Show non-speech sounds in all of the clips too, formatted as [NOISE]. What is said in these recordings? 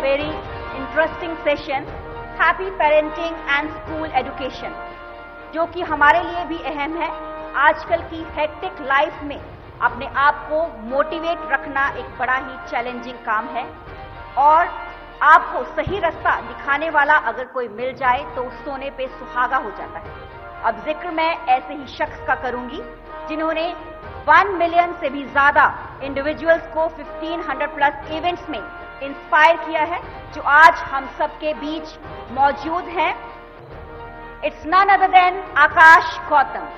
very interesting session, Happy Parenting and School Education, जो कि हमारे लिए भी अहम है। आजकल की हेक्टिक लाइफ में अपने आप को मोटिवेट रखना एक बड़ा ही चैलेंजिंग काम है। और आपको सही रास्ता दिखाने वाला अगर कोई मिल जाए तो सोने पे सुहागा हो जाता है। अब ज़िक्र मैं ऐसे ही शख्स का करूँगी जिन्होंने 1 मिलियन से भी ज़्यादा इंडिविजुअल्स को 1500 प्लस इवेंट्स में इंस्पायर किया है जो आज हम सबके बीच मौजूद हैं। It's none other than Akash Gautam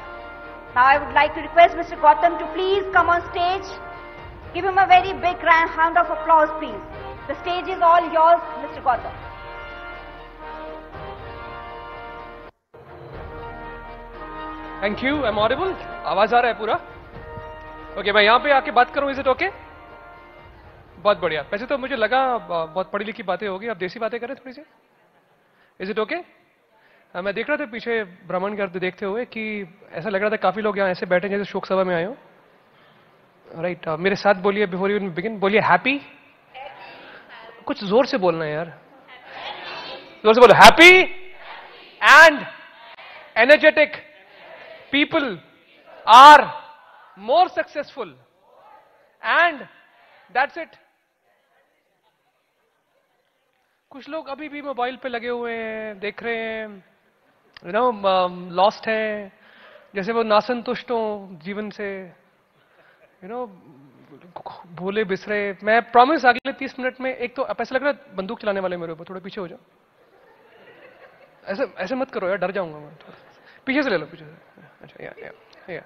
now I would like to request mister Gautam to please come on stage give him a very big grand round of applause please the stage is all yours mister Gautam thank you am audible आवाज़ आ रहा है पूरा? Okay okay, मैं यहाँ पे आके बात करूँ इज़ इट ओके okay? बहुत बढ़िया। वैसे तो मुझे लगा बहुत पढ़ी लिखी बातें होगी। आप देसी बातें करें थोड़ी सी। इज़ इट ओके मैं देख रहा था पीछे भ्रमण करते देखते हुए कि ऐसा लग रहा था काफ़ी लोग यहाँ ऐसे बैठे जैसे शोक सभा में आए हो। राइट right, uh, मेरे साथ बोलिए बिफोर यू बिगिन बोलिए हैप्पी कुछ ज़ोर से बोलना है यार। ज़ोर से बोलो happy and energetic people are more successful and that's it कुछ लोग अभी भी मोबाइल पे लगे हुए हैं, देख रहे हैं यू नो लॉस्ट हैं, जैसे वो नासंतुष्ट हो जीवन से यू नो भूले बिसरे। मैं प्रॉमिस अगले तीस मिनट में एक तो ऐसा लग रहा है बंदूक चलाने वाले मेरे ऊपर, थोड़ा पीछे हो जाओ। ऐसे ऐसे मत करो यार, डर जाऊँगा मैं, थोड़ा। पीछे से ले लो, पीछे से। अच्छा या या या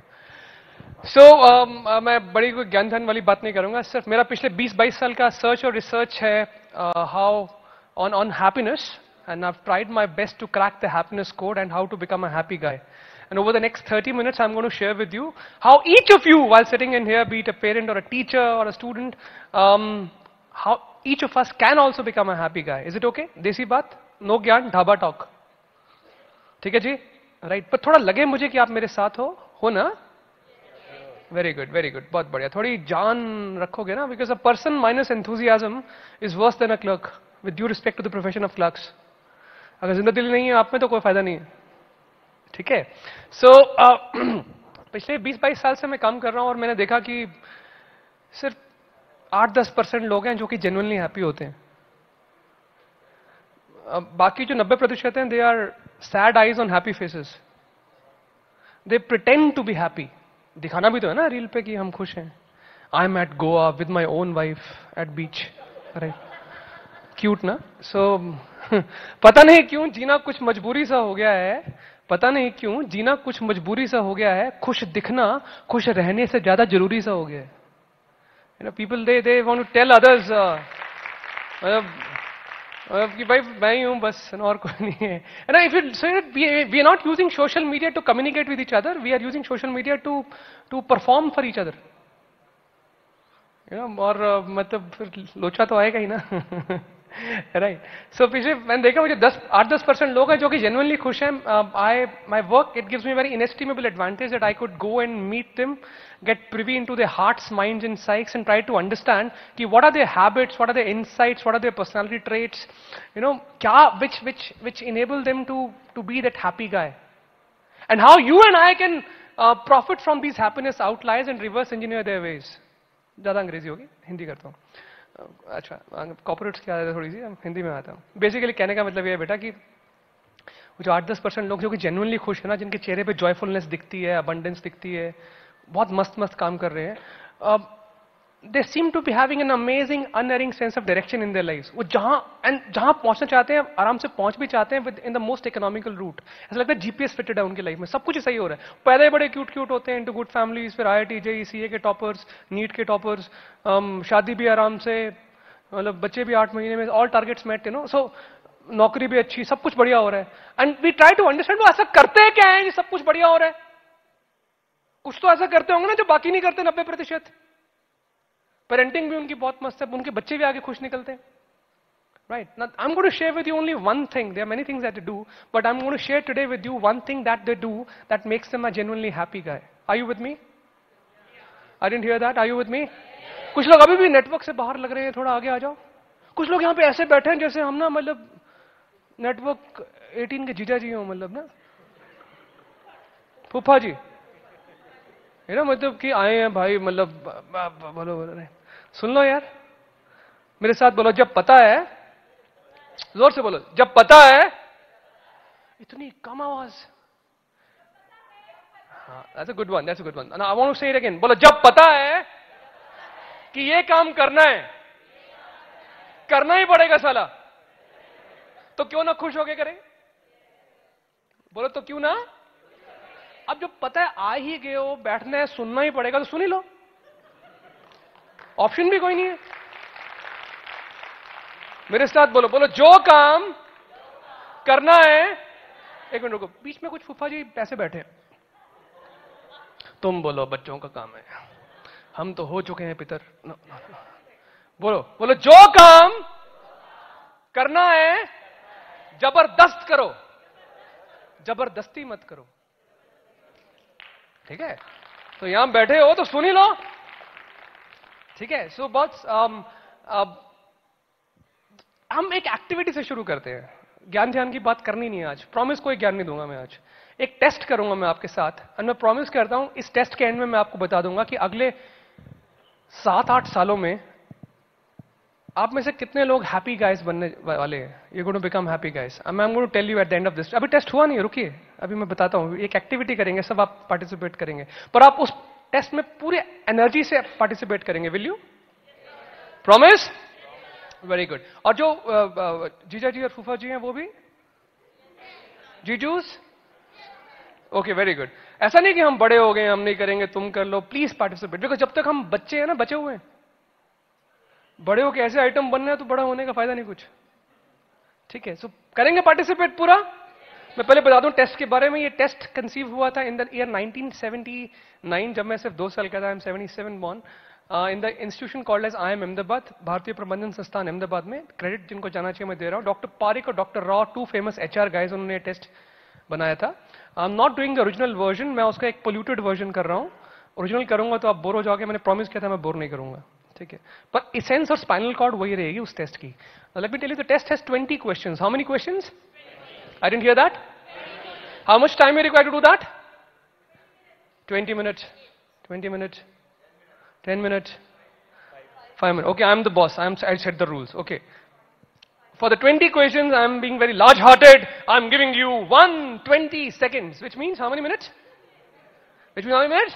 सो मैं बड़ी कोई ज्ञान ध्यान वाली बात नहीं करूँगा, सिर्फ़ मेरा पिछले 20-22 साल का सर्च और रिसर्च है how On on happiness and I've tried my best to crack the happiness code and how to become a happy guy. And over the next 30 minutes, I'm going to share with you how each of you, while sitting in here, be it a parent or a teacher or a student, um, how each of us can also become a happy guy. Is it okay? Desi baat? No gyan, dhaba talk. ठीक है जी right right. पर थोड़ा लगे मुझे कि आप मेरे साथ हो हो ना वेरी गुड वेरी गुड बहुत बढ़िया थोड़ी जान रखोगे ना because a person minus enthusiasm is worse than a clerk with due respect to the profession of clerks अगर ज़िंदा दिल नहीं है आप में तो कोई फ़ायदा नहीं है। ठीक है? सो uh, [CLEARS THROAT] पिछले 20-22 साल से मैं काम कर रहा हूँ और मैंने देखा कि सिर्फ़ 8-10 परसेंट लोग हैं जो कि जेनुअनली हैप्पी होते हैं। बाकी जो 90 प्रतिशत हैं they are sad eyes on happy faces they pretend to be happy दिखाना भी तो है ना रील पे कि हम खुश हैं। I am at Goa with my own wife at beach अरे क्यूट ना? सो so, [LAUGHS] पता नहीं क्यों जीना कुछ मजबूरी सा हो गया है। पता नहीं क्यों जीना कुछ मजबूरी सा हो गया है। खुश दिखना खुश रहने से ज़्यादा ज़रूरी सा हो गया है। You know people they they want to tell others मतलब कि भाई मैं ही हूँ बस और कोई नहीं है। ना if you so we are not using social media to communicate with each other we are using social media to to perform for each other you know और मतलब फिर लोचा तो आएगा ही ना। [LAUGHS] राइट सो पिछले मैंने देखा मुझे दस, आठ दस परसेंट लोग हैं जो कि जेनुअनली खुश हैं। I my work it gives me very inestimable advantage that I could go and meet them get privy into the heart mind in Sikes and try to understand कि what are their habits what are the insights what are the personality traits you know क्या which which which enable them to to be that happy guy and how you and I can profit from these happiness outliers and reverse engineer their ways ज़्यादा अंग्रेज़ी होगी, हिंदी करता हूँ। अच्छा corporates की आदत थोड़ी सी, हम हिंदी में आता हूँ। बेसिकली कहने का मतलब ये है बेटा कि जो आठ दस परसेंट लोग जो कि जेनुअनली खुश है ना, जिनके चेहरे पे जॉयफुलनेस दिखती है अबंडेंस दिखती है, बहुत मस्त मस्त काम कर रहे हैं they seem to be having an amazing unerring sense of direction in their life वो जहाँ एंड जहाँ पहुँचना चाहते हैं, आराम से पहुँच भी चाहते हैं within the most economical route ऐसा लगता है जीपीएस फिटेड है उनकी लाइफ में, सब कुछ सही हो रहा है। पैदा बड़े क्यूट क्यूट होते हैं इंटू गुड फैमिलीज़ फिर आई टी जे सी के टॉपर्स नीट के टॉपर्स शादी भी आराम से मतलब बच्चे भी आठ महीने में all targets met you know so नौकरी भी अच्छी, सब कुछ बढ़िया हो रहा है। And we try to understand वो ऐसा करते हैं क्या है कि सब कुछ बढ़िया हो रहा है? कुछ तो ऐसा करते होंगे ना जो बाकी नहीं करते नब्बे प्रतिशत। पेरेंटिंग भी उनकी बहुत मस्त है उनके बच्चे भी आगे खुश निकलते हैं। Right not I am got share with you only one thing there are many things that do but I am to share today with you one thing that they do that makes them I genuinely happy guy I you with me I don't hear that I you with me कुछ लोग अभी भी network से बाहर लग रहे हैं, थोड़ा आगे आ जाओ। कुछ लोग यहाँ पे ऐसे बैठे हैं जैसे हम ना मतलब नेटवर्क 18 के जीजा जी हो मतलब ना। फूफा जी है ना मतलब कि आए हैं भाई मतलब बोलो, बोल रहे हैं सुन लो यार। मेरे साथ बोलो, जब पता है, ज़ोर से बोलो, जब पता है, इतनी कम आवाज़। हाँ good one that's good one I want to say it again बोलो, जब पता है कि ये काम करना है, करना ही पड़ेगा साला। तो क्यों ना खुश होके करें? बोलो तो क्यों ना? अब जब पता है, आ ही गए हो, बैठना है, सुनना ही पड़ेगा तो सुन ही लो। ऑप्शन भी कोई नहीं है। मेरे साथ बोलो बोलो जो काम करना है एक मिनट रुको बीच में कुछ फुफा जी पैसे बैठे तुम बोलो बच्चों का काम है। हम तो हो चुके हैं पितर। No, no, no. बोलो बोलो जो काम करना है ज़बरदस्त करो। ज़बरदस्ती मत करो। ठीक है? तो यहाँ बैठे हो तो सुनी लो। ठीक है? सो बहुत हम एक एक्टिविटी से शुरू करते हैं। ज्ञान ध्यान की बात करनी नहीं है आज। प्रॉमिस कोई ज्ञान नहीं दूँगा मैं आज। एक टेस्ट करूँगा मैं आपके साथ। और मैं प्रॉमिस करता हूँ, इस टेस्ट के एंड में मैं आपको बता दूँगा कि अगले सात आठ सालों में आप में से कितने लोग हैप्पी गाइस बनने वाले हैं? You going to become happy guys I am to tell you at the end of this अभी टेस्ट हुआ नहीं रुकिए। अभी मैं बताता हूँ। एक एक्टिविटी करेंगे, सब आप पार्टिसिपेट करेंगे। पर आप उस टेस्ट में पूरे एनर्जी से पार्टिसिपेट करेंगे, will you? Promise very good और जो जीजा जी और फूफा जी हैं, वो भी? जीजूस? ओके वेरी गुड ऐसा नहीं कि हम बड़े हो गए, हम नहीं करेंगे, तुम कर लो प्लीज़ पार्टिसिपेट बिकॉज़ जब तक हम बच्चे हैं ना, बचे हुए हैं। बड़े हो के ऐसे आइटम बनना है तो बड़ा होने का फ़ायदा नहीं कुछ। ठीक है सो करेंगे पार्टिसिपेट पूरा? मैं पहले बता दूँ टेस्ट के बारे में ये टेस्ट कंसीव हुआ था इन द ईयर 1979 जब मैं सिर्फ़ दो साल का था I am 77 born in the institution called as I am Ahmedabad Bharatiya Prabandhan Sansthan Ahmedabad में क्रेडिट जिनको जाना चाहिए, मैं दे रहा हूँ। डॉक्टर पारिक और doctor Rao two famous H R guys उन्होंने टेस्ट बनाया था। I am not doing the original version मैं उसका एक पोल्यूटेड वर्जन कर रहा हूँ। ओरिजिनल करूँगा तो आप बोर हो जाओगे, मैंने प्रॉमिस किया था, मैं बोर नहीं करूँगा। ठीक है? पर इसेंस और स्पाइनल कॉर्ड वही रहेगी उस टेस्ट की। Let me tell you the test has 20 questions how many questions I didn't hear that how much time you require to do that 20 minutes 20 minutes 10 minutes 5 minutes okay i am the boss i am i set the rules okay for the 20 questions i am being very large hearted i am giving you 120 seconds which means how many minutes which means how many minutes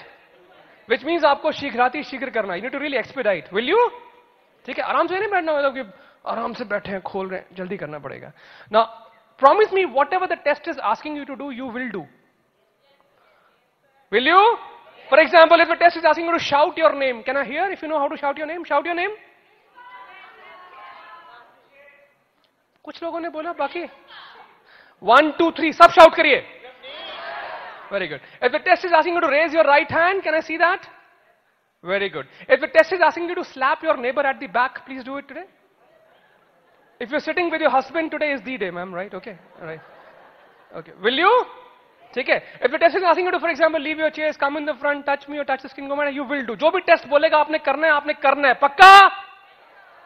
which means आपको शीघ्राति शीघ्र करना you need to really expedite will you ठीक है आराम से नहीं बैठना मतलब कि आराम से बैठे हैं खोल रहे हैं जल्दी करना पड़ेगा now promise me whatever the test is asking you to do you will do will you for example if the test is asking you to shout your name can i hear if you know how to shout your name shout your name कुछ लोगों ने बोला बाकी one two three सब shout करिए Very good. If the test is asking you to raise your right hand, can I see that? Very good. If the test is asking you to slap your neighbor at the back, please do it today. If you're sitting with your husband, today is the day, ma'am, right? Okay. All right. Okay. Will you? ठीक है if the test is asking you to for example leave your chairs come in the front touch me or touch the skin go you will do जो भी test बोलेगा आपने करना है आपने करना है पक्का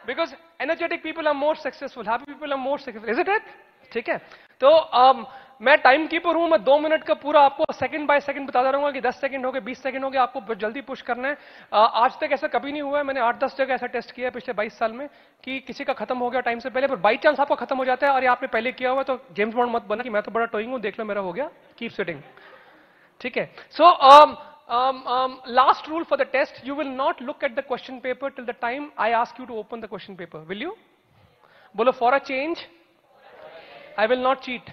because energetic people are more successful happy people are more successful is it right ठीक है तो um, मैं टाइम कीपर हूँ, मैं दो मिनट का पूरा आपको सेकंड बाय सेकंड बताता रहूँगा कि 10 सेकंड हो गए 20 सेकंड हो गए, आपको जल्दी पुश करना है। आज तक ऐसा कभी नहीं हुआ है, मैंने आठ दस जगह ऐसा टेस्ट किया है पिछले 22 साल में कि किसी का खत्म हो गया टाइम से पहले, पर बाई चांस आपका खत्म हो जाता है और ये आपने पहले किया हुआ तो जेम्स बॉन्ड मत बना कि मैं तो बड़ा टोइंग हूँ, देख लो मेरा हो गया कीप सिटिंग ठीक है? So last rule for the test you will not look at the question paper till the time I ask you to open the question paper will you बोलो for a change I will not cheat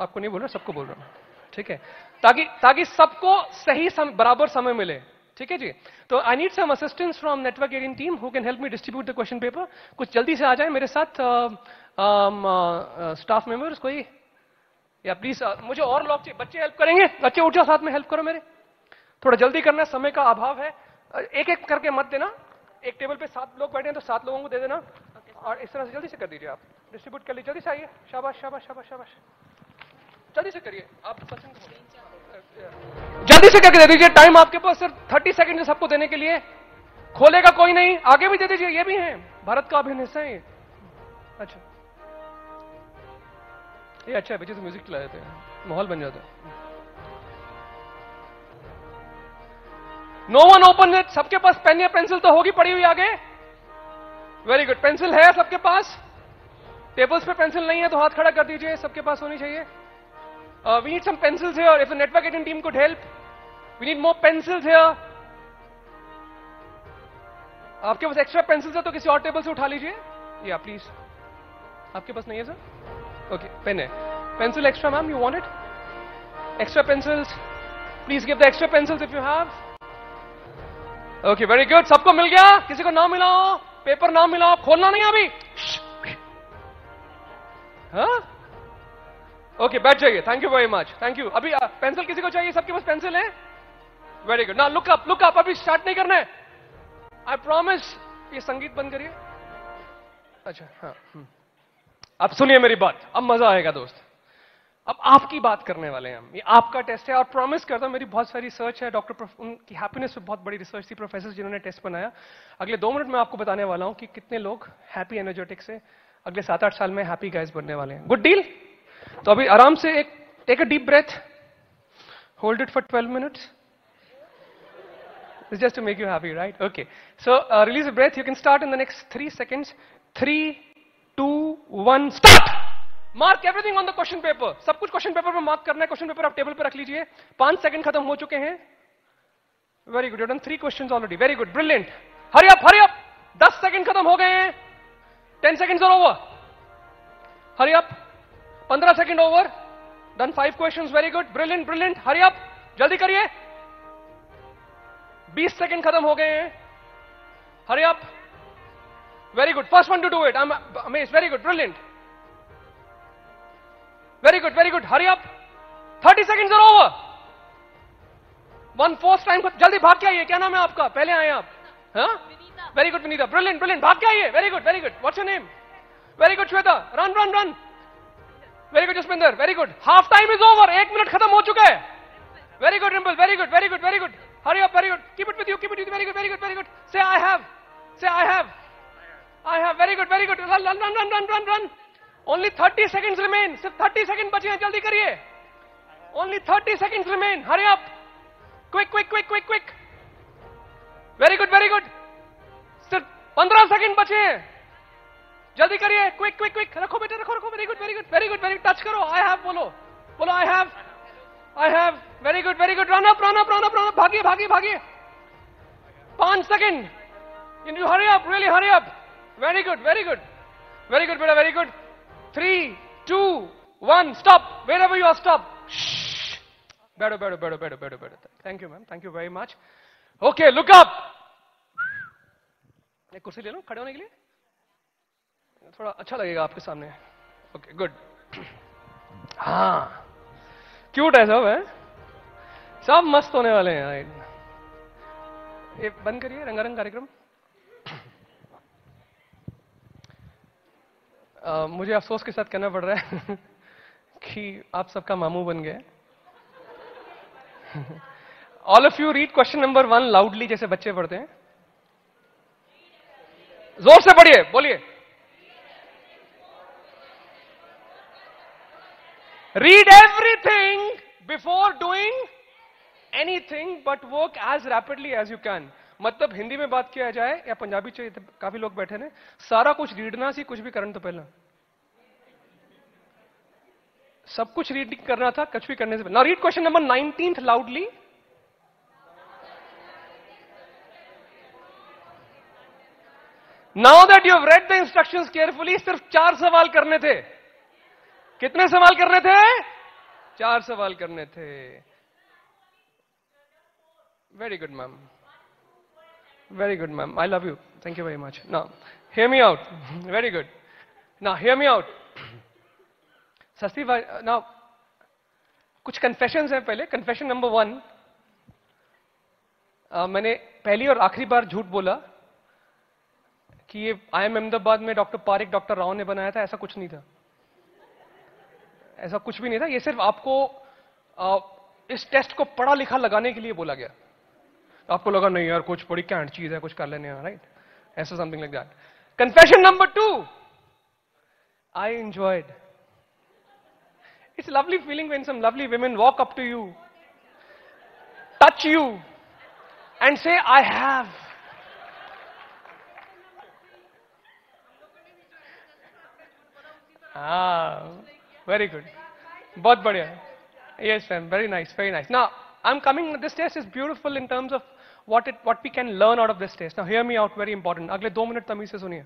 आपको नहीं बोल रहा सबको बोल रहा हूँ। ठीक है? ताकि ताकि सबको सही सम, बराबर समय मिले। ठीक है जी? तो I need some assistance from network area team who can help me distribute the question paper कुछ जल्दी से आ जाए मेरे साथ स्टाफ मेंबर्स कोई? या प्लीज़ मुझे और लोग चाहिए बच्चे हेल्प करेंगे? बच्चे उठ जाओ साथ में हेल्प करो मेरे। थोड़ा जल्दी करना समय का अभाव है। एक एक करके मत देना। एक टेबल पे सात लोग बैठे हैं तो सात लोगों को दे देना। और इस तरह से जल्दी से कर दीजिए आप। डिस्ट्रीब्यूट कर लीजिए। जल्दी से आइए। शाबाश शाबाश शाबाश शाबाश। जल्दी से करिए, आप पसंद जल्दी से करके दे दीजिए टाइम आपके पास सिर्फ़ थर्टी सेकेंड है सबको देने के लिए। खोलेगा कोई नहीं, आगे भी दे दीजिए, ये भी है। भारत का अभिन्न हिस्सा है ये। अच्छा। ये अच्छा है बच्चे से म्यूज़िक चला देते हैं माहौल बन जाता है। नो वन ओपन इट सबके पास पेन या पेंसिल तो होगी पड़ी हुई आगे। वेरी गुड पेंसिल है सबके पास। टेबल्स पे पेंसिल नहीं है तो हाथ खड़ा कर दीजिए, सबके पास होनी चाहिए। We need some pencils here if the network editing team could help we need more pencils here आपके पास एक्स्ट्रा पेंसिल्स है तो किसी और टेबल से उठा लीजिए। या प्लीज़ आपके पास नहीं है सर ओके पेन है। Pencil extra ma'am you want it extra pencils please give the extra pencils if you have okay very good सबको मिल गया? किसी को ना मिला हो? पेपर ना मिला हो? खोलना नहीं अभी? ओके बैठ जाइए. Thank you very much thank you अभी पेंसिल किसी को चाहिए? सबके पास पेंसिल है? वेरी गुड ना लुक अप लुक अप अभी स्टार्ट नहीं करना है. आई प्रॉमिस ये संगीत बंद करिए. अच्छा हाँ हम्म। अब सुनिए मेरी बात. अब मज़ा आएगा, दोस्त. अब आपकी बात करने वाले हैं हम. ये आपका टेस्ट है और प्रॉमिस करता हूँ, मेरी बहुत सारी रिसर्च है. डॉक्टर उनकी हैप्पीनेस पे बहुत बड़ी रिसर्च थी. प्रोफेसर जिन्होंने टेस्ट बनाया. अगले दो मिनट में आपको बताने वाला हूँ कि कितने लोग हैप्पी एनर्जेटिक से अगले सात आठ साल में हैप्पी गाइज़ बनने वाले हैं. गुड डील तो अभी आराम से एक take a deep breath hold it for twelve minutes It's to make you happy, right? Okay. So uh, release a breath. You can start in the next three seconds. Three, two, one, start! Mark everything on the question paper सब कुछ question paper पर mark करना है. Question paper आप table पर रख लीजिए. पाँच सेकंड खत्म हो चुके हैं. Very good done three question already very good brilliant hurry up hurry up दस सेकंड खत्म हो गए हैं. Ten seconds are over hurry up पंद्रह second over done five question very good brilliant brilliant hurry up जल्दी करिए. बीस second खत्म हो गए हैं. Hurry up very good first one to do it I am very good brilliant very good very good hurry up thirty second are over one fourth time जल्दी भाग के आइए. क्या नाम है आपका? पहले आए आप. Very good Vinita. Brilliant brilliant भाग के आइए. Very good very good what's your name very good Shweta run run run very good Jasminder very good half time is over एक मिनट खत्म हो चुका है very good Rimpal very good very good very good hurry up very good keep it with you keep it with very good very good very good say I have say I have I have very good very good run run run run run run only thirty second remain सिर्फ़ thirty second बचे हैं जल्दी करिए only thirty second remain hurry up quick quick quick quick quick very good very good सिर्फ़ पंद्रह second बचे हैं जल्दी करिए। क्विक क्विक क्विक रखो बेटे रखो रखो। Very good very good very good very touch करो। आई हैव बोलो। बोलो I have I have very good very good run up run up run up run up भागिए भागिए भागिए। पाँच second you hurry up really hurry up very good very good very good बेटा very good two, one, stop. Wherever you are, stop. Shh. Better, better, better, better, better, better. Thank you, ma'am. Thank you very much. Okay, look up. एक कुर्सी ले लो खड़े होने के लिए। थोड़ा अच्छा लगेगा आपके सामने। ओके गुड [CLEARS THROAT] हाँ। क्यूट है सब है? सब मस्त होने वाले हैं ये बंद करिए, रंगारंग कार्यक्रम। [CLEARS THROAT] मुझे अफसोस के साथ कहना पड़ रहा है [LAUGHS] कि आप सबका मामू बन गए। All of you read question number one loudly जैसे बच्चे पढ़ते हैं। ज़ोर से पढ़िए, बोलिए। Read everything before doing anything but work as rapidly as you can मतलब हिंदी में बात किया जाए या पंजाबी चाहिए काफ़ी लोग बैठे ने सारा कुछ रीडना सी, कुछ भी करना तो पहले। सब कुछ रीडिंग करना था, कुछ भी करने से ना read question number nineteen loudly now that you have read the instruction carefully सिर्फ़ चार सवाल करने थे। कितने सवाल करने थे? चार सवाल करने थे। Very good ma'am very good ma'am I love you thank you very much ना hear me out. [LAUGHS] Very good. Now, hear me out. [CLEARS THROAT] सस्ती now, कुछ कन्फेशन है पहले? कन्फेशन नंबर वन मैंने पहली और आखिरी बार झूठ बोला कि ये आई एम अहमदाबाद में डॉक्टर पारिक डॉक्टर राव ने बनाया था ऐसा कुछ नहीं था। ऐसा कुछ भी नहीं था ये सिर्फ़ आपको आ, इस टेस्ट को पढ़ा लिखा लगाने के लिए बोला गया। तो आपको लगा नहीं यार कुछ बड़ी कैंट चीज़ है कुछ कर लेने राइट ऐसा something like that confession number two I enjoyed it's lovely feeling when some lovely women walk up to you touch you and say I have Ah, very good. बहुत बढ़िया. Yes, ma'am. Very nice. Very nice. Now, I'm coming. This test is beautiful in terms of what it what we can learn out of this test. Now, hear me out. Very important. अगले दो minute तमीज से सुनिए.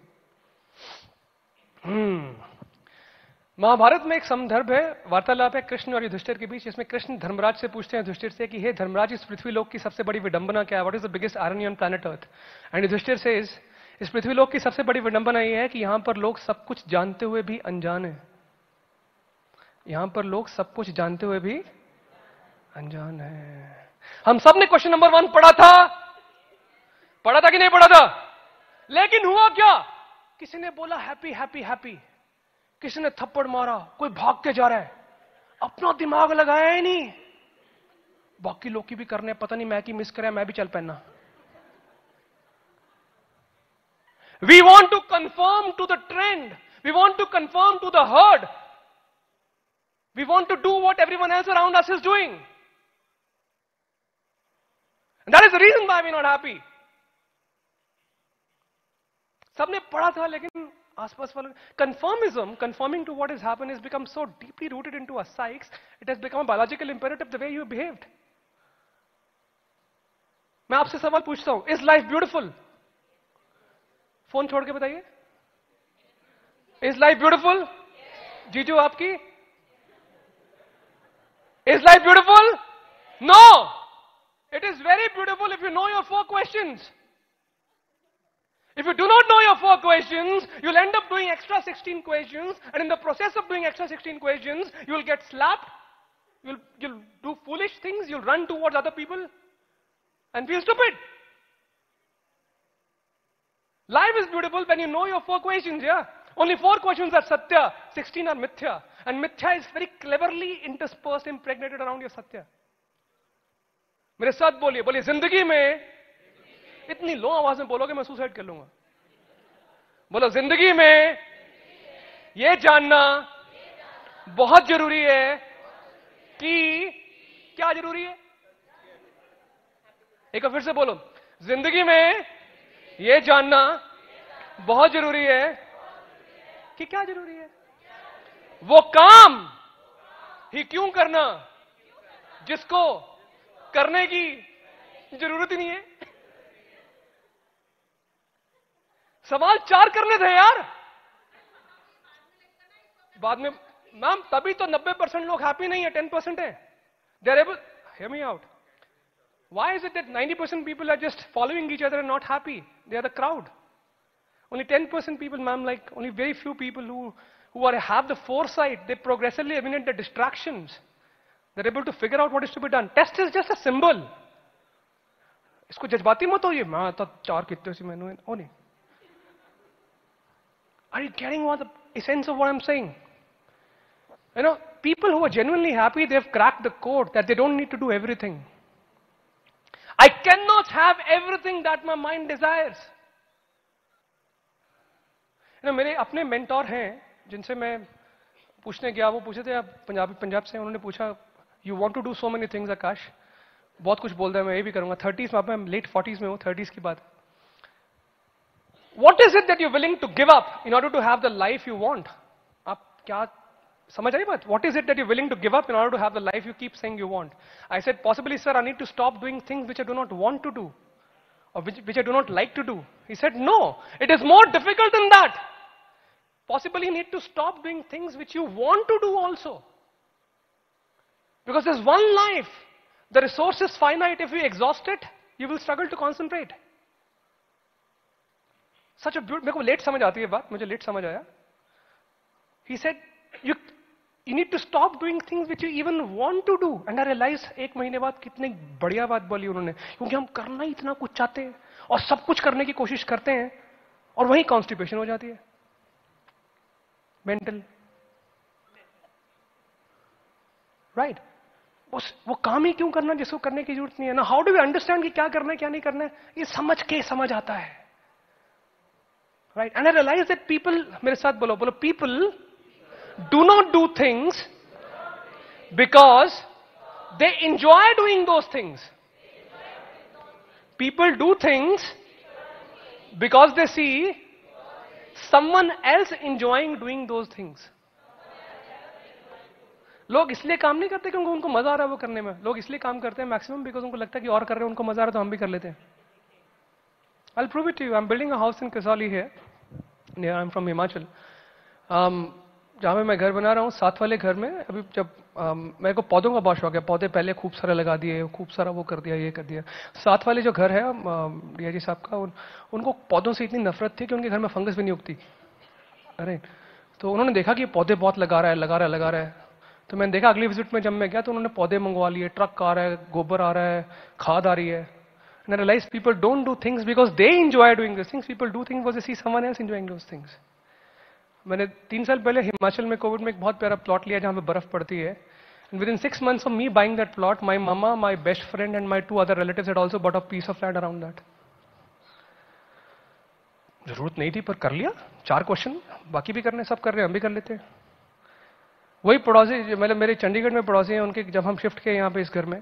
महाभारत में एक संदर्भ है वार्तालाप है कृष्ण और युधिष्ठिर के बीच इसमें कृष्ण धर्मराज से पूछते हैं युधिष्ठिर से कि हे धर्मराज इस पृथ्वी लोक की सबसे बड़ी विडंबना क्या है what is the biggest irony on planet earth and Yudhishthir से इस पृथ्वी लोक की सबसे बड़ी विडंबना यह है कि यहाँ पर लोग सब कुछ जानते हुए भी अनजान है यहाँ पर लोग सब कुछ जानते हुए भी अनजान है। हम सबने क्वेश्चन नंबर वन पढ़ा था। पढ़ा था कि नहीं पढ़ा था? लेकिन हुआ क्या? किसी ने बोला, हैप्पी हैप्पी हैप्पी। किसी ने थप्पड़ मारा, कोई भाग के जा रहा है। अपना दिमाग लगाया ही नहीं। बाकी लोग की भी करने, पता नहीं मैं की मिस करे, मैं भी चल पहना we want to conform to the trend we want to conform to the herd. We want to do what everyone else around us is doing. And that is the reason why we're not happy. सबने पढ़ा था लेकिन आसपास वालों conforming to what has happened has become so deeply rooted into our psyches it has become a biological imperative the way you behaved मैं आपसे सवाल पूछता हूँ is life beautiful फ़ोन छोड़ के बताइए इज़ लाइफ ब्यूटिफुल जीजू आपकी Is life beautiful? No. It is very beautiful if you know your four questions. If you do not know your four questions, you'll end up doing extra 16 questions, and in the process of doing extra 16 questions, you'll get slapped, you'll, you'll do foolish things, you'll run towards other people, and feel stupid. Life is beautiful when you know your four questions, yeah? Only four questions are Satya, 16 are Mithya. And Mithya is very cleverly interspersed, impregnated around your Satya. मेरे साथ बोलिए बोलिए ज़िंदगी में इतनी लो आवाज़ में बोलोगे मैं सुसाइड कर लूँगा बोलो ज़िंदगी में ये जानना बहुत ज़रूरी है कि क्या ज़रूरी है एक फिर से बोलो ज़िंदगी में ये जानना बहुत ज़रूरी है कि क्या ज़रूरी है? वो काम ही क्यों करना? जिसको करने की ज़रूरत ही नहीं है। सवाल चार करने थे यार। बाद में, मैम, तभी तो 90 परसेंट लोग हैप्पी नहीं है 10 परसेंट है। There able hear me out Why is it that 90% people are just following each other and not happy? They are the crowd. Only 10% people, ma'am, like only very few people who, who are, have the foresight, they progressively eliminate the distractions. They're able to figure out what is to be done. Test is just a symbol. इसको जज्बाती मत होइए मैं तो चार कितने सी मैंने ओ नहीं Are you getting what the essence of what I'm saying? You know, people who are genuinely happy, they've cracked the code that they don't need to do everything. I cannot have everything that my mind desires. ना, मेरे अपने mentor हैं, जिनसे मैं पूछने गया, वो पूछे थे पंजाबी, पंजाब से उन्होंने पूछा you want to do so many things Akash बहुत कुछ बोलता है, मैं ये भी करूँगा. थर्टीज में आप, मैं लेट फोर्टीज में हूँ थर्टीज की बात। What is it that you willing to give up in order to have the life you want आप क्या, समझ आई बात? What is it that you willing to give up in order to have the life you keep saying you want I said possibly sir I need to stop doing things which I do not want to do और which I do not like to do he said no it is more difficult in that possibly need to stop doing things which you want to do also because there's one life the resource is finite if you exhaust it you will struggle to concentrate such a beautiful मेरे को late समझ आती है बात मुझे late समझ he said you you need to stop doing things which you even want to do. And I realize एक महीने बाद कितनी बढ़िया बात बोली उन्होंने क्योंकि हम करना ही इतना कुछ चाहते हैं और सब कुछ करने की कोशिश करते हैं और वही कॉन्स्टिपेशन हो जाती है मेंटल राइट उस, वो काम ही क्यों करना जिसको करने की ज़रूरत नहीं है ना? हाउ डू वी अंडरस्टैंड कि क्या करना है, क्या नहीं करना है? ये समझ के समझ आता है। Right and I realise that people मेरे साथ बोलो बोलो people do not do things because they enjoy doing those things people do things because they see someone else enjoying doing those things लोग इसलिए काम नहीं करते क्योंकि उनको मज़ा आ रहा है वो करने में। लोग इसलिए काम करते हैं मैक्सिमम बिकॉज़ उनको लगता है कि और कर रहे हैं, उनको मज़ा आ रहा है तो हम भी कर लेते हैं। I prove it you I am building a house in Kasauli है आई एम फ्रॉम हिमाचल जहाँ में मैं घर बना रहा हूँ साथ वाले घर में अभी जब um, मेरे को पौधों का बहुत शौक है पौधे पहले खूब सारा लगा दिए खूब सारा वो कर दिया ये कर दिया साथ वाले जो घर है डिया जी साहब का उन, उनको पौधों से इतनी नफरत थी कि उनके घर में फंगस भी नहीं उगती अरे तो उन्होंने देखा कि पौधे बहुत लगा रहा है लगा रहा है लगा रहा है तो मैंने देखा अगली विज़िट में जब मैं गया तो उन्होंने पौधे मंगवा लिए ट्रक आ रहा है गोबर आ रहा है खाद आ रही है And I realized people don't do things because they enjoy doing these things. People do things because they see someone else. मैंने तीन साल पहले हिमाचल में कोविड में एक बहुत प्यारा प्लॉट लिया जहाँ पे बर्फ़ पड़ती है। And within six months of me buying that plot my mama my best friend and my two other relative at also but of piece of land around that ज़रूरत नहीं थी पर कर लिया। चार क्वेश्चन बाकी भी करने सब कर रहे हैं हम भी कर लेते हैं। वही पड़ोसी मतलब मेरे चंडीगढ़ में पड़ोसी हैं उनके जब हम शिफ्ट किए यहाँ पे इस घर में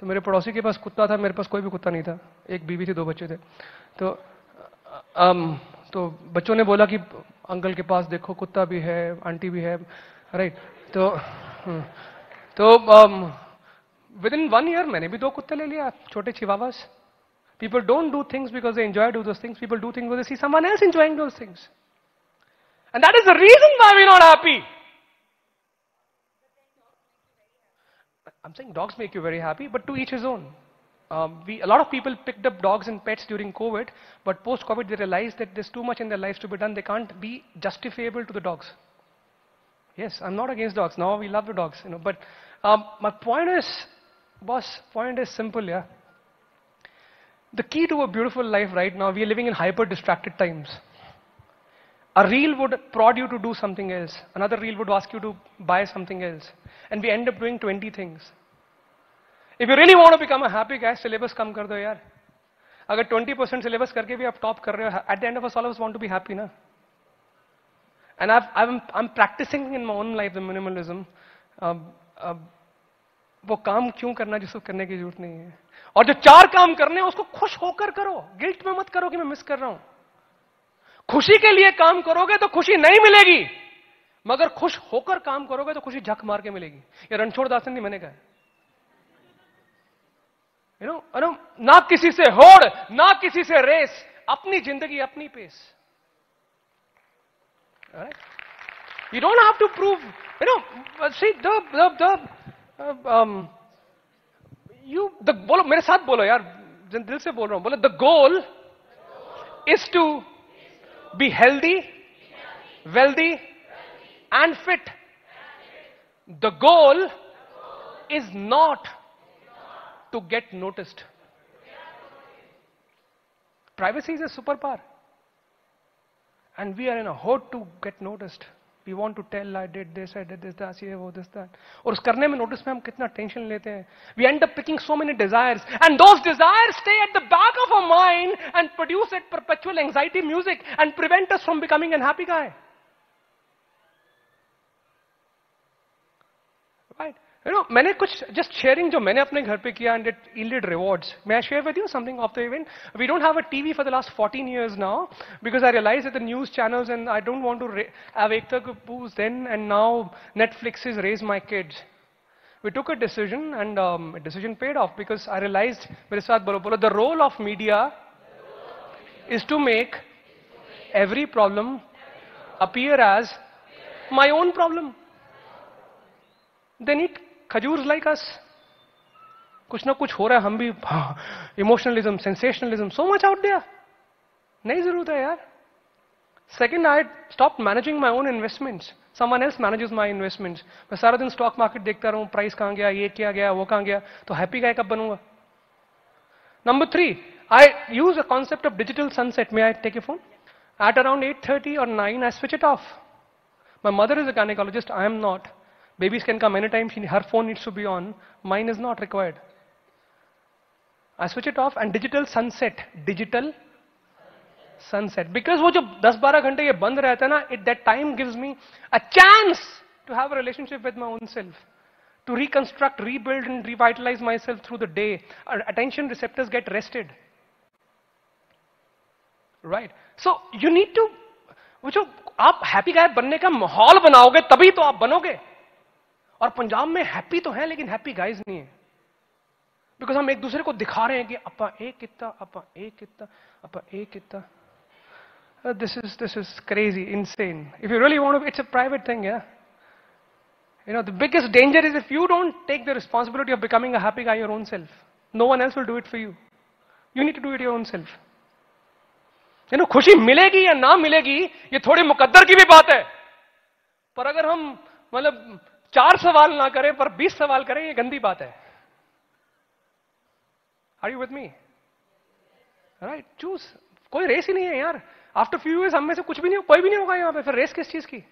तो मेरे पड़ोसी के पास कुत्ता था मेरे पास कोई भी कुत्ता नहीं था। एक बीवी थी दो बच्चे थे। तो um, तो बच्चों ने बोला कि अंकल के पास देखो कुत्ता भी है आंटी भी है राइट तो हम्म, तो विद इन वन ईयर मैंने भी दो कुत्ते ले लिया छोटे chihuahuas people don't do things because they enjoy do those things people do things because see someone else enjoying those things and that is the reason why we not happy I'm saying dogs make you very happy, but to each his own. Um, we, a lot of people picked up dogs and pets during COVID, but post-COVID they realized that there's too much in their lives to be done. They can't be justifiable to the dogs. Yes, I'm not against dogs. Now we love the dogs, you know. But um, my point is, boss, point is simple, yeah. The key to a beautiful life right now, we are living in hyper-distracted times. A reel would prod you to do something else. Another reel would ask you to buy something else. And we end up doing 20 things. You really want to become a happy guy, syllabus कम कर दो यार अगर 20 percent syllabus करके भी आप top कर रहे हो at the end of all want to be happy ना and I I am practising in my own life the minimalism वो काम क्यों करना जिसको करने की ज़रूरत नहीं है? और जो चार काम करने हैं उसको खुश होकर करो। गिल्ट में मत करो कि मैं मिस कर रहा हूँ। खुशी के लिए काम करोगे तो खुशी नहीं मिलेगी। मगर खुश होकर काम करोगे तो खुशी झक मार के मिलेगी। ये रणछोड़ दासन ने मैंने कहा। यू नो नो ना किसी से होड़, ना किसी से रेस, अपनी ज़िंदगी, अपनी pace. You don't have to prove you know see the the the you the बोलो, मेरे साथ बोलो यार दिल से बोल रहा हूँ, बोलो the goal is to be healthy wealthy and fit the goal is not to get noticed. Privacy is a superpower. And we are in a hope to get noticed. We want to tell I did this, I did this, that, ये वो this, that. और उस करने में notice में हम कितना tension लेते हैं We end up picking so many desires. And those desires stay at the back of our mind and produce that perpetual anxiety music and prevent us from becoming an happy guy. Right? You know, मैंने कुछ just sharing जो मैंने अपने घर पे किया and it yielded rewards. May I share with you something of the event? We don't have a TV for the last 14 years now because I realized that the news channels and I don't want to ra- have Ekta Kapoor's then and now Netflix is raise my kids. We took a decision and um, a decision paid off because I realized, मेरे साथ बोलो बोलो, the role of media is to make every problem appear as my own problem. They need खजूर like अस कुछ ना कुछ हो रहा है, हम भी emotionalism sensationalism so much out दिया नहीं ज़रूरत है यार। Second I stop managing my own investments someone else manages my investments मैं सारा दिन स्टॉक मार्केट देखता रहूँ प्राइस कहाँ गया, ये क्या गया, वो कहाँ गया तो हैप्पी गाय कब बनूँगा? Number three I use a concept of digital sunset में I take a phone at around eight thirty और nine I switch it off my mother is a gynaecologist I am not Babies can come anytime, she, her phone needs to be on. Mine is not required. I switch it off and digital sunset. Digital sunset. Because वो जो 10-12 घंटे ये बंद रहता है ना, it that time gives me a chance to have a relationship with my own self. To reconstruct, rebuild and revitalize myself through the day. Our attention receptors get rested. Right. So you need to वो जो आप happy guy बनने का माहौल बनाओगे तभी तो आप बनोगे और पंजाब में हैप्पी तो है, लेकिन हैप्पी गाइज़ नहीं है। बिकॉज़ हम एक दूसरे को दिखा रहे हैं कि अपा एक किता अपा एक किता अपा एक किता this is this is crazy in sane if you really want it's a private thing है you know the biggest danger is if you don't take the responsibility of becoming a happy guy your own self no one else will do it for you you need to do it your own self you know खुशी मिलेगी या ना मिलेगी ये थोड़ी मुकद्दर की भी बात है पर अगर हम मतलब चार सवाल ना करें, पर बीस सवाल करें, ये गंदी बात है। Are you with me right choose कोई रेस ही नहीं है यार। आफ्टर फ्यू ईयर्स हमें से कुछ भी नहीं हो, कोई भी नहीं होगा यहाँ पे, फिर रेस किस चीज़ की?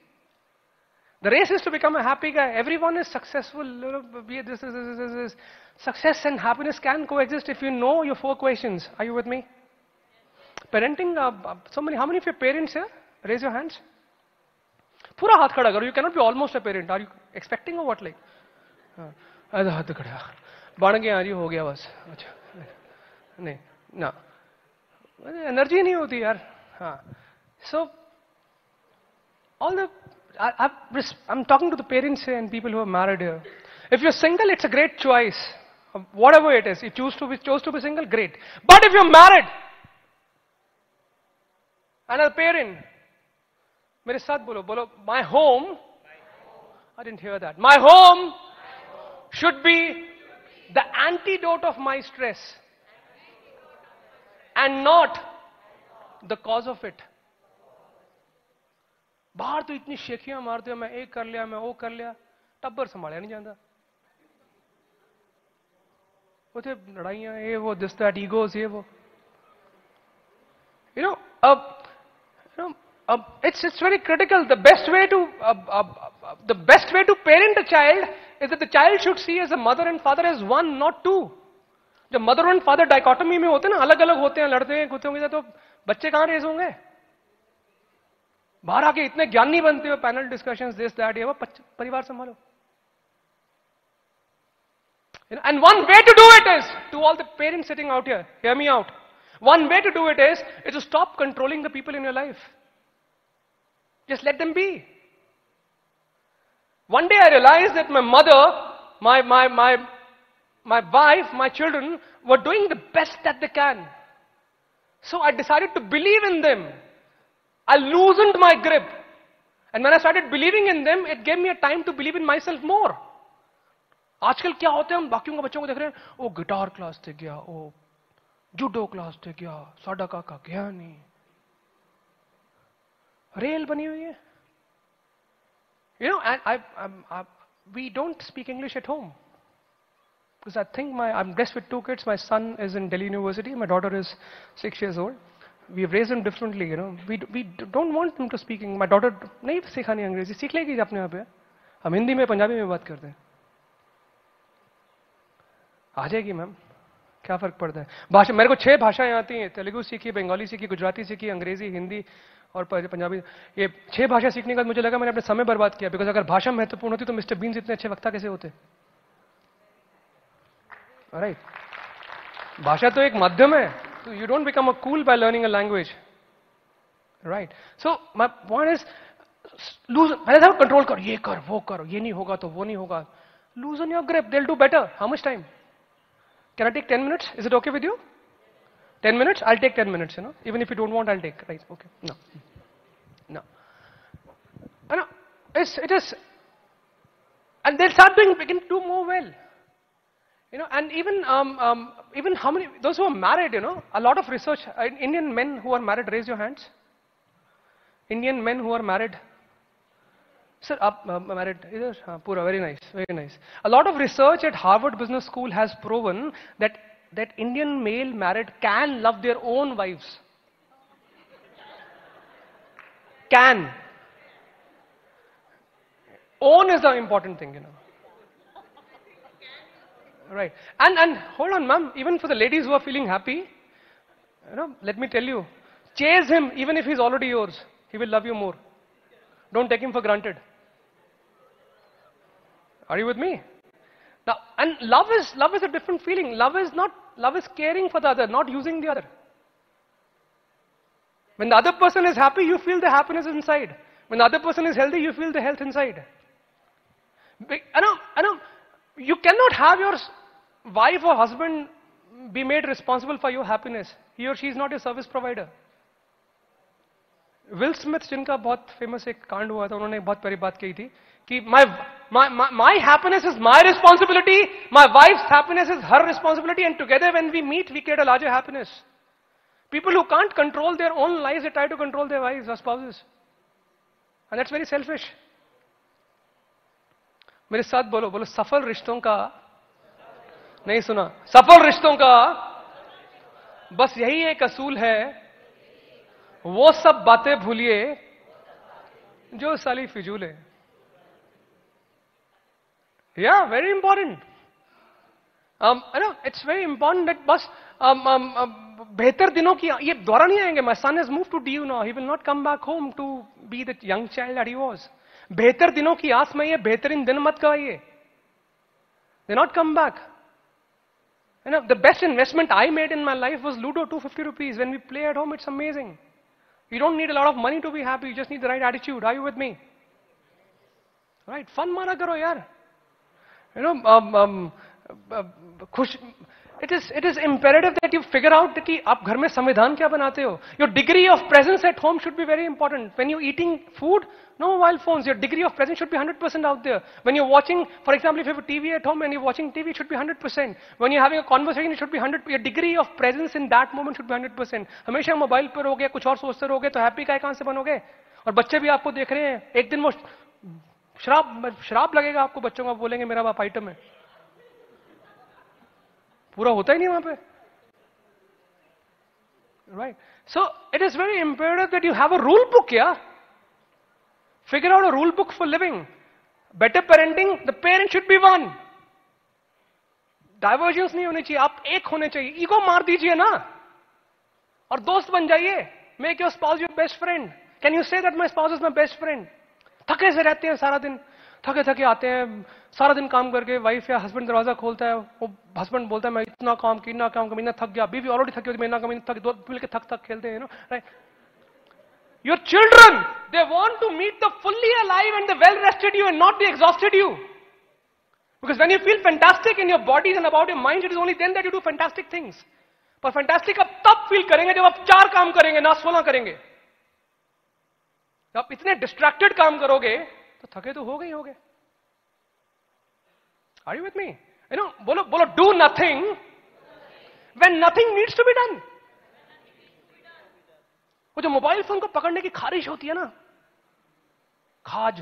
The race is to become happy guy every one is successful success and happiness can coexist if you know your four question are you with me parenting so many how many of your parents raise your hands पूरा हाथ खड़ा करो। You cannot be almost a parent are you expecting what like अदा हद खड़ा। बन गया जी हो गया बस। अच्छा नहीं, ना। एनर्जी नहीं होती यार। हाँ। So all the am talking to the parents and people who married if you single it's a great choice whatever it is you choose to be choose to be single great but if you married and parent मेरे साथ बोलो बोलो my home I didn't hear that. My home should be the antidote of my stress and not the cause of it. बाहर तो इतनी शेखियाँ मारते हो मैं एक कर लिया मैं वो कर लिया टब्बर संभालिया नहीं जाता उसे लड़ाइयाँ ये वो दिस दैट ईगोज ये वो यू नो अब you know uh, it's it's very critical the best way to uh, uh, the best way to parent a child is that the child should see as a mother and father as one not two जब mother and father dichotomy में होते हैं ना अलग अलग होते हैं लड़ते हैं कूदते होंगे तो बच्चे कहां रेज होंगे बाहर आके इतने ज्ञानी बनते हो पैनल डिस्कशन दिस दैट ये वो परिवार संभालो And one way to do it is, to all the parents sitting out here, hear me out. One way to do it is, is to stop controlling the people in your life. Just let them be. One day I realized that my mother, my, my, my, my wife, my children were doing the best that they can. So I decided to believe in them. I loosened my grip. And when I started believing in them, it gave me a time to believe in myself more. आजकल क्या होते हैं हम बाकियों के बच्चों को देख रहे हैं वो गिटार क्लास से गया वो जूडो क्लास से गया साडा काका गया नहीं रेल बनी हुई है I, I'm, I, we don't speak english at home because i think my i'm blessed with two kids my son is in delhi university my daughter is six years old we have raised them differently, you know. We, we don't want them to speaking. My daughter नहीं सिखानी अंग्रेज़ी सीख लेगी अपने आप हम हिंदी में पंजाबी में बात करते हैं आ जाएगी मैम क्या फ़र्क पड़ता है भाषा मेरे को छह भाषाएँ आती हैं तेलुगु सीखी बंगाली सीखी गुजराती सीखी अंग्रेज़ी हिंदी और पंजाबी, ये छह भाषा सीखने का मुझे लगा मैंने अपने समय बर्बाद किया बिकॉज़ अगर भाषा महत्वपूर्ण होती तो मिस्टर बीन्स इतने अच्छे वक्ता कैसे होते? राइट भाषा तो एक माध्यम है you don't become a cool by learning a language right so my point is lose पहले था कंट्रोल करो, ये कर, वो कर, ये नहीं होगा तो वो नहीं होगा. Loose on your grip they do better how much time can I take ten minutes is it okay with you 10 minutes? I'll take 10 minutes, you know. Even if you don't want, I'll take. Right, okay. No. No. No. It's, it is, and they'll start doing, begin to do more well. You know, and even, um, um, even how many, those who are married, you know, a lot of research, uh, Indian men who are married, raise your hands. Indian men who are married. Sir, up, uh, married, either, uh, Pura, very nice, very nice. A lot of research at Harvard Business School has proven that, that Indian male married can love their own wives. Can. Own is the important thing, you know. Right. And, and hold on, ma'am, even for the ladies who are feeling happy, you know, let me tell you, chase him even if he's already yours. He will love you more. Don't take him for granted. Are you with me? Now, and love is, love is a different feeling. Love is not, love is caring for the other, not using the other. When the other person is happy, you feel the happiness inside. When the other person is healthy, you feel the health inside. I know, I know, you cannot have your wife or husband be made responsible for your happiness. He or she is not a service provider. Will Smith जिनका बहुत famous एक कांड हुआ था उन्होंने बहुत बड़ी बात कही थी कि my my happiness is my responsibility my wife happiness is her responsibility and together when we meet we create a larger happiness people who can't control their own life they try to control their wife spouses and that's very selfish मेरे साथ बोलो बोलो, सफल रिश्तों का, नहीं सुना, सफल रिश्तों का, बस यही एक असूल है, वो सब बातें भूलिए, जो साली फिजूल है। या very important it's very important that बस um, um, um, बेहतर दिनों की ये दोबारा नहीं आएंगे my son is move to the you know he will not come back home to be the young child that he was बेहतर दिनों की आस में ये बेहतरीन दिन मत गवाइए they not come back You know, the best investment I made in my life was Ludo, 250 rupees. When we play at home, it's amazing. You don't need a lot of money to be happy. You just need the right attitude. Are you with me? Right? Fun mara karo yaar. You know, um, um, uh, खुश it is it is imperative that you figure out that आप घर में संविधान क्या बनाते हो degree of presence at home should be very important when you're eating food no mobile phones your degree of presence should be 100% out there when you're watching for example if you have a TV at home and you're watching TV it should be 100% when you're having a conversation it should be 100 your degree of presence in that moment should be 100% हमेशा mobile पर रहोगे कुछ और सोचते रहोगे तो happy काय कहाँ से बनोगे और बच्चे भी आपको देख रहे हैं एक दिन वो शराब शराब लगेगा आपको बच्चों का बोलेंगे मेरा बाप आइटम है। पूरा होता ही नहीं वहाँ पे। Right. So, it is very imperative that you have a rule book, yeah? Figure out a rule book for living. Better parenting, the parent should be one. Divergence नहीं होनी चाहिए, आप एक होने चाहिए। ईगो मार दीजिए ना। और दोस्त बन जाइए। Make your spouse your best friend can you say that my spouse is my best friend थके से रहते हैं सारा दिन। थके थके आते हैं, सारा दिन काम करके वाइफ या हस्बैंड दरवाज़ा खोलता है, वो हस्बैंड बोलता है, मैं इतना काम की इतना काम कमी थक गया बीवी ऑलरेडी थकी होती मैं इतना कमी थक दो मिल के थक थक खेलते हैं your children they want to meet the fully alive and the well rested you and not the exhausted you because when you feel fantastic in your body and about your mind it is only then that you do fantastic things पर fantastic आप तब feel करेंगे जब आप चार काम करेंगे, ना सोलह करेंगे। आप इतने डिस्ट्रैक्टेड काम करोगे तो थके तो हो गए हो गए। Are you with me you know बोलो बोलो do nothing when nothing needs to be done वो जो मोबाइल फ़ोन को पकड़ने की खारिश होती है ना, खाज।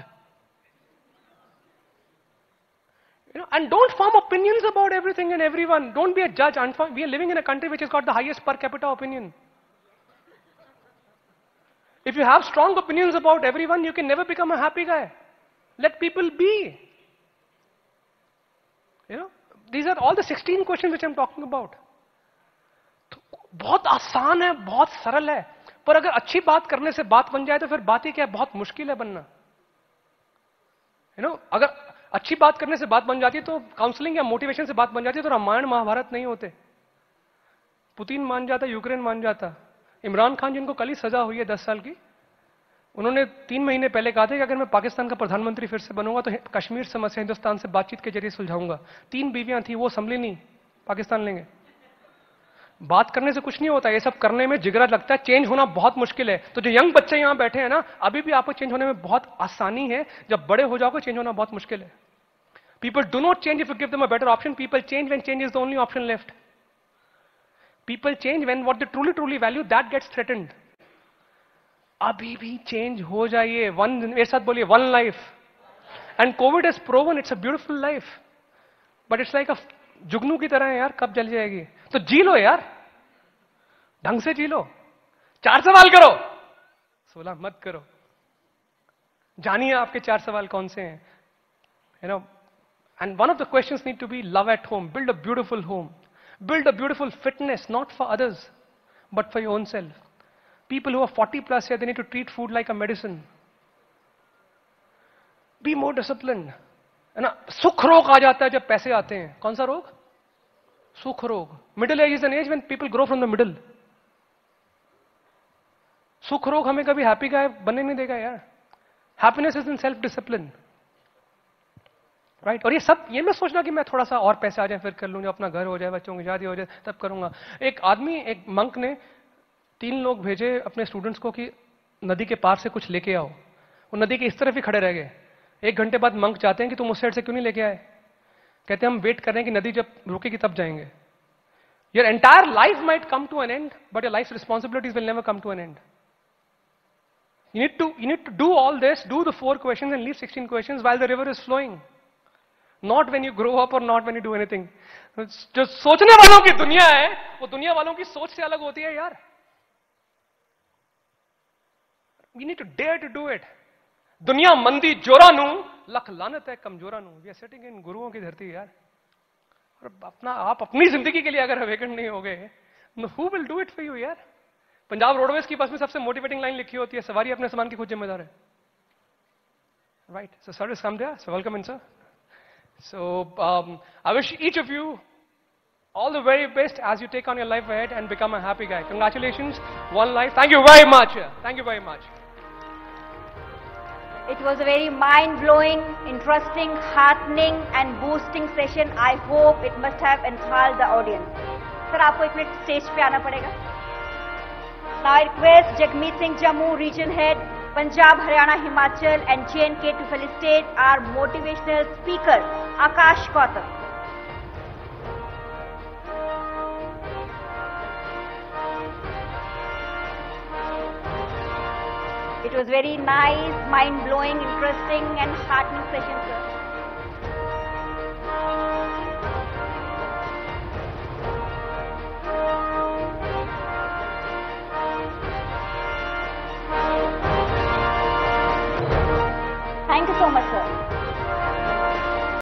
You know and don't form opinions about everything and every one don't be a जज and we are living in a country which is got the highest per capital opinion If you have strong opinions about everyone, you can never become a happy guy. Let people be. You know, these are all the 16 questions which I'm talking about. तो बहुत आसान है बहुत सरल है पर अगर अच्छी बात करने से बात बन जाए तो फिर बात ही क्या है बहुत मुश्किल है बनना यू नो अगर अच्छी बात करने से बात बन जाती है तो काउंसलिंग या मोटिवेशन से बात बन जाती है तो रामायण महाभारत नहीं होते पुतिन मान जाता यूक्रेन मान जाता इमरान खान, जिनको कल ही सजा हुई है दस साल की, उन्होंने तीन महीने पहले कहा था कि अगर मैं पाकिस्तान का प्रधानमंत्री फिर से बनूँगा तो कश्मीर समस्या हिंदुस्तान से बातचीत के ज़रिए सुलझाऊँगा। तीन बीवियाँ थी, वो संभली नहीं, पाकिस्तान लेंगे। बात करने से कुछ नहीं होता, ये सब करने में जिगरा लगता है, चेंज होना बहुत मुश्किल है। तो जो यंग बच्चे यहाँ बैठे हैं ना, अभी भी आपको चेंज होने में बहुत आसानी है, जब बड़े हो जाओगे, चेंज होना बहुत मुश्किल है। People do not change if you give them a better option people change when change is the only option left people change when what they truly truly value that gets threatened अभी भी change हो जाइए। One मेरे साथ बोलिए one life and Covid is proven it's a beautiful life but it's like a जुगनू की तरह है यार कब जल जाएगी? तो जी लो यार। ढंग से जी लो। चार सवाल करो। सोलह मत करो। जानिए आपके चार सवाल कौन से हैं। You know, and one of the questions need to be love at home. Build a beautiful home. Build a beautiful fitness, not for others, but for your own self. People who are 40 plus here, they need to treat food like a medicine. Be more disciplined. है ना सुख रोग आ जाता है जब पैसे आते हैं कौन सा रोग सुख रोग middle age is an age when people grow from the middle सुख रोग हमें कभी हैप्पी गाय बनने नहीं देगा यार happiness is in self discipline right और ये सब ये मैं सोचना कि मैं थोड़ा सा और पैसे आ जाए फिर कर लूँ अपना घर हो जाए बच्चों की शादी हो जाए तब करूँगा। एक आदमी एक मंक ने तीन लोग भेजे अपने स्टूडेंट्स को कि नदी के पार से कुछ लेके आओ। वो नदी के इस तरफ़ ही खड़े रह गए। एक घंटे बाद मंक चाहते हैं कि तुम उस साइड से क्यों नहीं लेके आए? कहते हम वेट कर कि नदी जब रुकेगी तब जाएँगे। Your entire life might come to an end but your life responsibilities will never come to an end You need to, you need to do all this, do the four questions and leave 16 questions while the river is flowing. Not when you grow up or not when you do anything. जो सोचने वालों की दुनिया है, वो दुनिया वालों की सोच से अलग होती है यार। We need to dare to do it. दुनिया मंदी जोरा नू, लख लानत है, कमजोरा नू। वी आर सिटिंग इन गुरुओं की धरती यार। और अपना, आप अपनी ज़िंदगी के लिए अगर अवेकन नहीं हो गए who will do it for you यार? पंजाब रोडवेज़ की बस में सबसे मोटिवेटिंग लाइन लिखी होती है, सवारी अपने सामान की खुद जिम्मेदार है। Right so sir is come there so welcome in sir So I wish each of you all the very best as you take on your life ahead and become a happy guy. Congratulations, one life. Thank you very much. Thank you very much. It was a very mind-blowing, interesting, heartening and boosting session. I hope it must have enthralled the audience. Sir आपको एक minute stage पे आना पड़ेगा Now I request Jagmeet Singh Jammu, Region Head, Punjab, Haryana, Himachal and J&K to felicitate our motivational speaker, Akash Kautam. It was very nice, mind-blowing, interesting and heartening session, sir. Thank you so.